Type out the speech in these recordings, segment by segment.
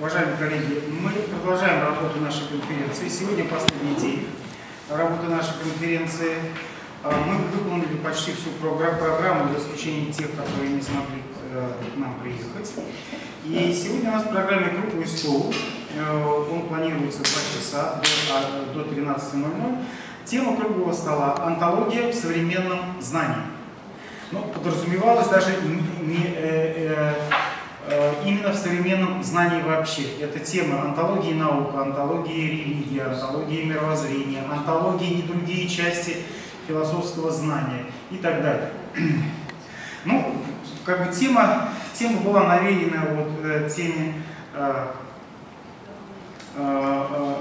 Уважаемые коллеги, мы продолжаем работу нашей конференции. Сегодня последний день работы нашей конференции. А, мы выполнили почти всю программу, за исключением тех, которые не смогли э, к нам приехать. И сегодня у нас в программе «Круглый стол». Э, он планируется 2 часа до 13.00. А, Тема круглого стола – антология в современном знании. Ну, подразумевалось даже не, не Э, именно в современном знании вообще. Это тема антологии наука, антологии религии, антологии мировоззрения, антологии и другие части философского знания и так далее. Ну, как бы тема, тема была навеяна вот э, теме э, э, э,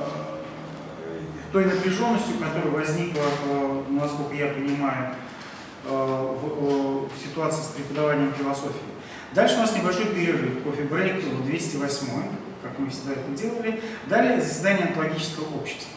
той напряженностью, которая возникла, э, насколько я понимаю, э, в, в ситуации с преподаванием философии. Дальше у нас небольшой перерыв, кофе-брейк, 208 как мы всегда это делали. Далее заседание онтологического общества.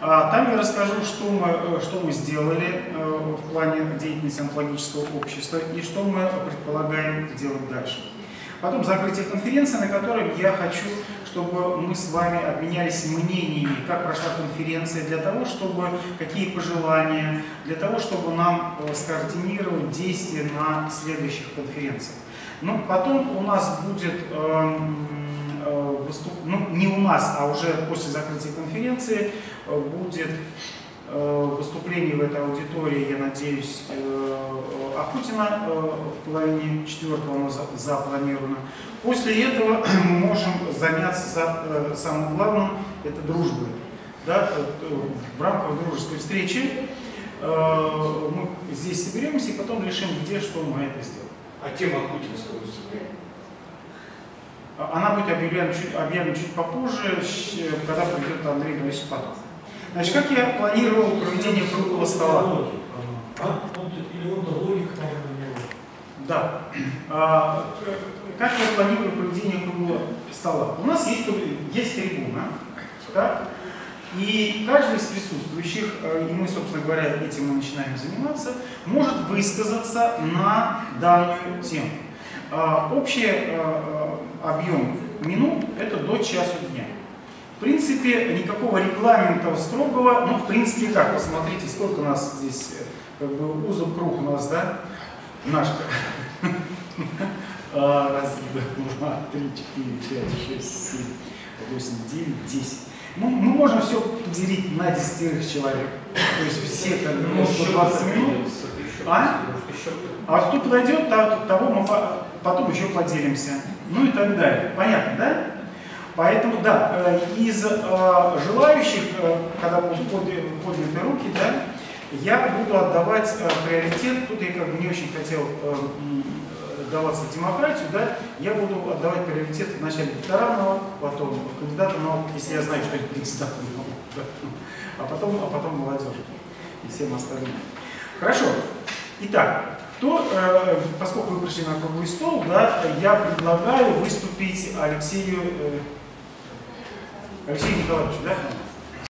А, там я расскажу, что мы, э, что мы сделали э, в плане деятельности онтологического общества и что мы предполагаем делать дальше. Потом закрытие конференции, на которой я хочу, чтобы мы с вами обменялись мнениями, как прошла конференция, для того, чтобы какие пожелания, для того, чтобы нам э, скоординировать действия на следующих конференциях. Ну, потом у нас будет э, э, выступ... ну, не у нас, а уже после закрытия конференции э, будет э, выступление в этой аудитории, я надеюсь, э, э, в половине четвертого оно запланировано. После этого мы можем заняться за, самым главным, это дружбой. Да, в рамках дружеской встречи мы здесь соберемся и потом решим, где, что мы это сделаем. А тема путинского выступления? Она будет объявлена чуть, объявлена чуть попозже, когда придет Андрей Борисович Потов. Значит, как я планировал проведение круглого стола? А? Да. А, как я планирую проведение круглого стола? У нас есть, есть трибуна, так? И каждый из присутствующих, э, и мы, собственно говоря, этим мы начинаем заниматься, может высказаться на данную тему. А, общий э, объем минут – это до часу дня. В принципе, никакого регламента строгого, ну, в принципе, как, посмотрите, сколько у нас здесь, как бы, узел круг у нас, да, наш а, Раз, два, три, четыре, пять, шесть, семь, восемь, девять, десять. Мы, мы можем все поделить на десятерых человек. То есть все там ну, 20 минут. А? А кто подойдет, того мы потом еще поделимся. Ну и так далее. Понятно, да? Поэтому, да, э, из э, желающих, э, когда будут подняты руки, да, я буду отдавать приоритет, тут я как бы не очень хотел вдаваться в демократию, да, я буду отдавать приоритет вначале докторантного, потом кандидатам наук, если я знаю, что это наук, да, а потом, а потом молодежи и всем остальным. Хорошо. Итак, то, э, поскольку вы пришли на круглый стол, да, я предлагаю выступить Алексею, э, Алексею Николаевичу, да?